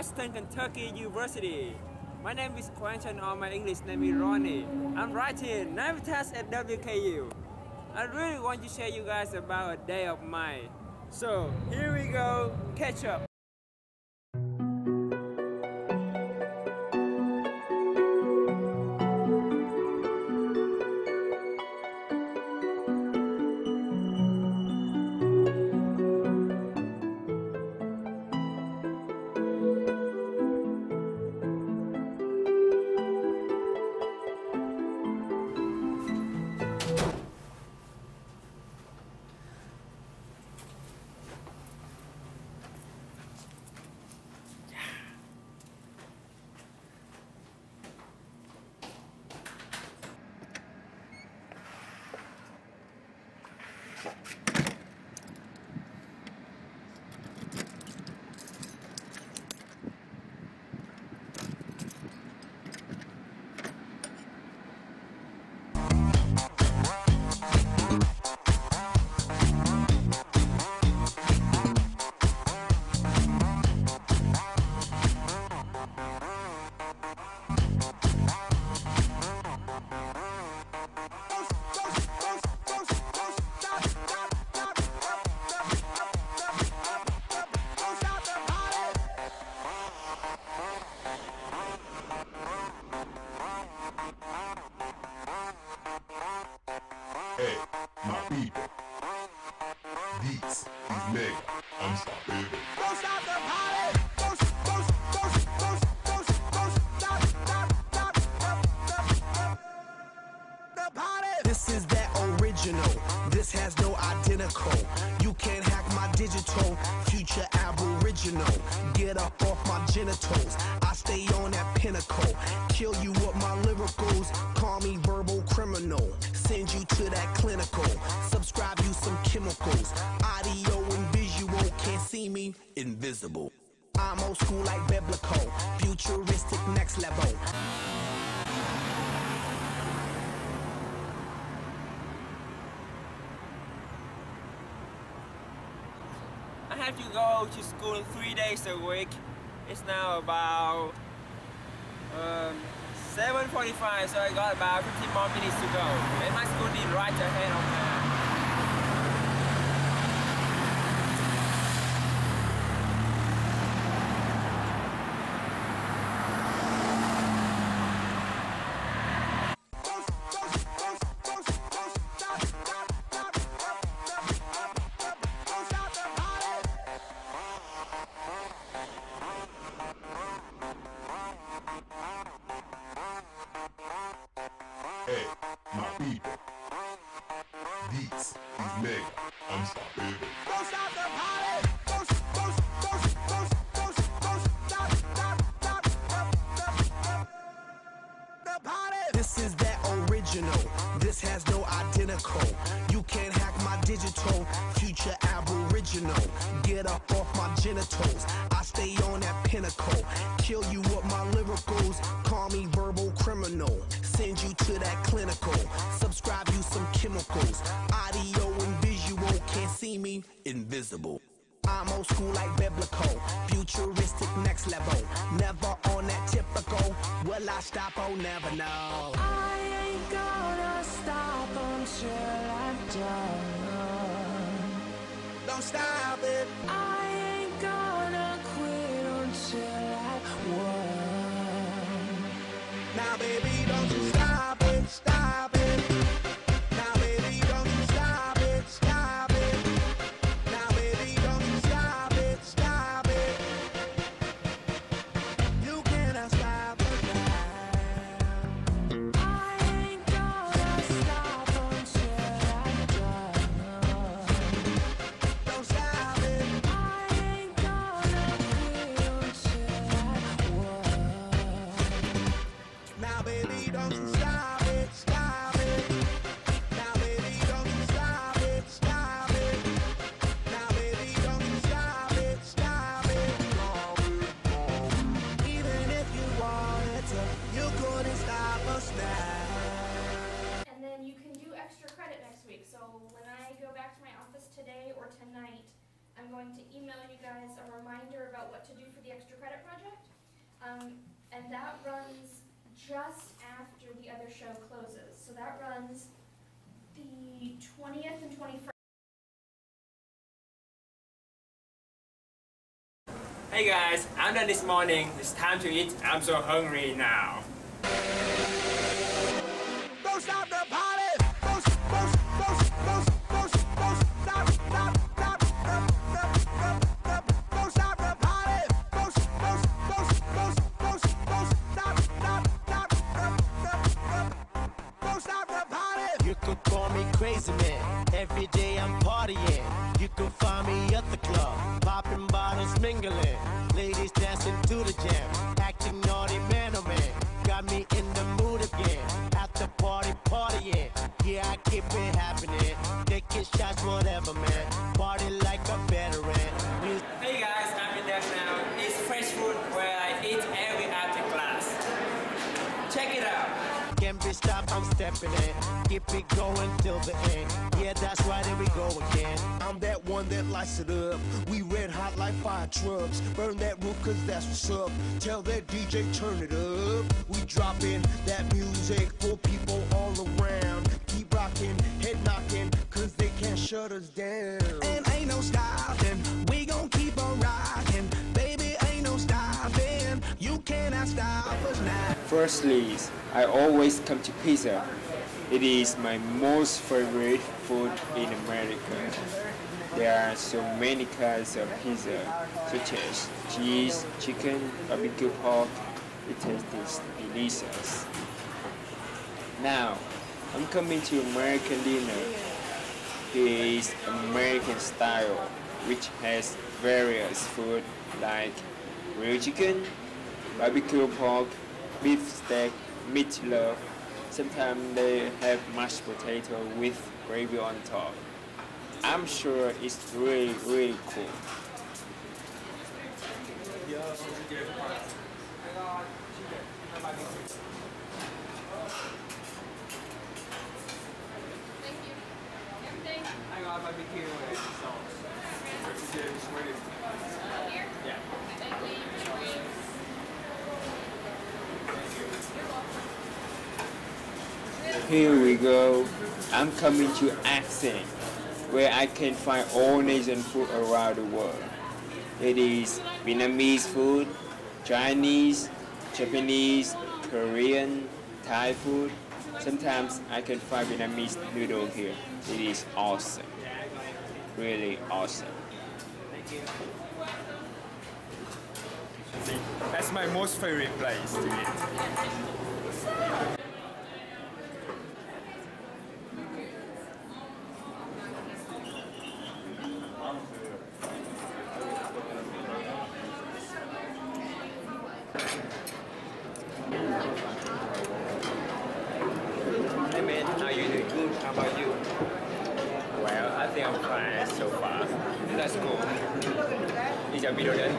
Western Kentucky University. My name is Quentin or my English name is Ronnie. I'm writing Navitas at WKU. I really want to share you guys about a day of mine. So here we go, catch up. Genitals. I stay on that pinnacle. Kill you with my lyricals. Call me verbal criminal. Send you to that clinical. Subscribe you some chemicals. Audio and visual. Can't see me. Invisible. I'm old school like biblical. Futuristic next level. I have to go to school three days a week. It's now about um, 7.45, so I got about 15 more minutes to go. Hey, my people. Beats is mega unstoppable. Don't stop the party. Don't, don't, don't, don't, don't, don't stop, stop, stop, stop, stop, the party. This is that original. This has no identical. You can't hack my digital. Future aboriginal. Get up off my genitals. I stay on that pinnacle. Kill you with my lyricals. Call me verbal Subscribe you some chemicals. Audio and visual. Can't see me. Invisible. I'm old school like biblical. Futuristic next level. Never on that typical. Will I stop? Oh, never know. I ain't gonna stop until I'm done. Don't stop it. I going to email you guys a reminder about what to do for the extra credit project. Um, and that runs just after the other show closes. So that runs the 20th and 21st. Hey guys, I'm done this morning. It's time to eat. I'm so hungry now. Don't stop the party. Don't, don't, don't, Yeah, I keep it happening. Taking shots, whatever, man. Party like a veteran. Music Hey guys, I'm in there now. It's fresh food where I eat every after class. Check it out. can't be stopped, I'm stepping in. Keep it going till the end. Yeah, that's right, here we go again. I'm that one that lights it up. We red hot like fire trucks. Burn that roof cause that's what's up. Tell that DJ turn it up. We dropping that music for people all around. Keep rocking, head knocking, cause they can't shut us down. And ain't no stopping. We gon' keep on rocking. Baby, ain't no stopping. You cannot stop us now. Firstly, I always come to pizza. It is my most favorite food in America. There are so many kinds of pizza, such as cheese, chicken, barbecue pork. It tastes delicious. Now, I'm coming to American dinner. It is American style, which has various food like grilled chicken, barbecue pork, beef steak, meatloaf. Sometimes they have mashed potato with gravy on top. I'm sure it's really, really cool. I and sauce. Yeah. Here we go. I'm coming to Accent, where I can find all Asian food around the world. It is Vietnamese food, Chinese, Japanese, Korean, Thai food. Sometimes I can find Vietnamese noodle here. It is awesome. Really awesome. That's my most favorite place to eat. Hey man, how you doing? Good. How about you? Well, I think I'm fine so far. Let's go. Is your video done?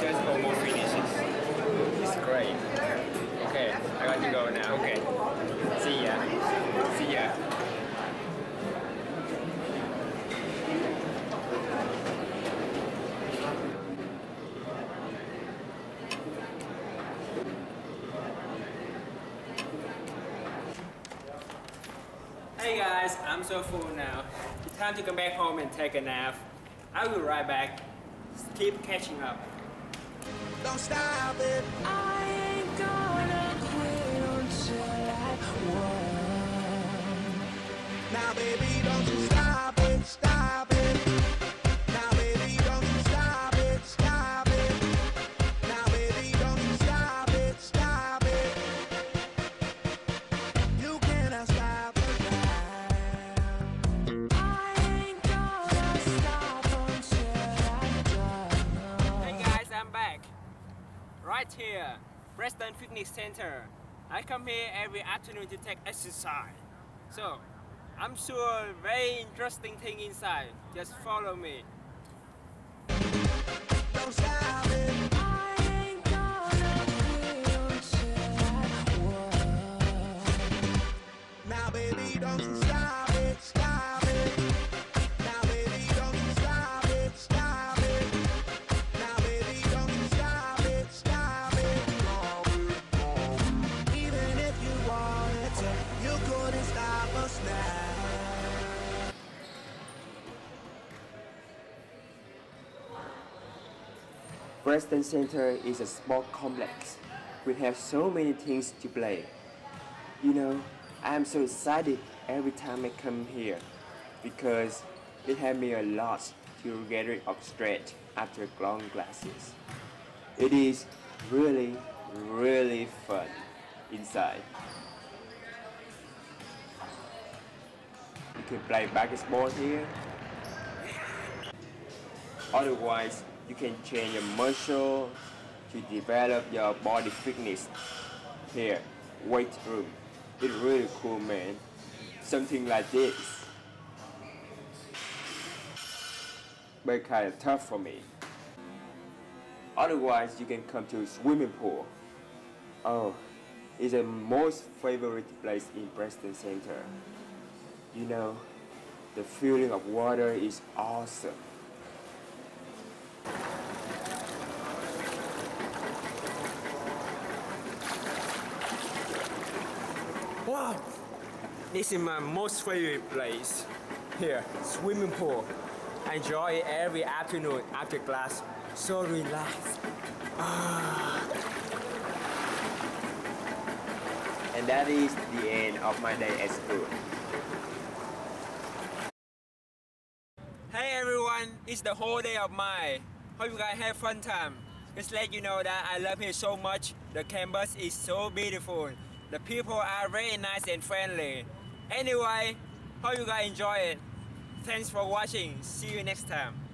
Just almost finishes. It's great. Okay, I got to go now. Okay. See ya. See ya. Hey guys, I'm so full now. It's time to come back home and take a nap. I will be right back. Keep catching up. Don't stop it. I ain't gonna quit until I won. Now, baby, don't you stop it, stop it. Right here, Preston Fitness Center. I come here every afternoon to take exercise. So, I'm sure very interesting thing inside. Just follow me. Preston Center is a small complex. We have so many things to play. You know, I am so excited every time I come here because it helped me a lot to get of stress after long classes. It is really, really fun inside. You can play basketball here. Otherwise, you can change your muscle to develop your body fitness. Here, weight room. It's really cool, man. Something like this. But kind of tough for me. Otherwise, you can come to swimming pool. Oh, it's the most favorite place in Preston Center. You know, the feeling of water is awesome. This is my most favorite place. Here, swimming pool. I enjoy it every afternoon after class. So relaxed. Ah. And that is the end of my day at school. Hey everyone, it's the whole day of my. Hope you guys have fun time. Just let you know that I love here so much. The campus is so beautiful. The people are very nice and friendly. Anyway, hope you guys enjoy it. Thanks for watching. See you next time.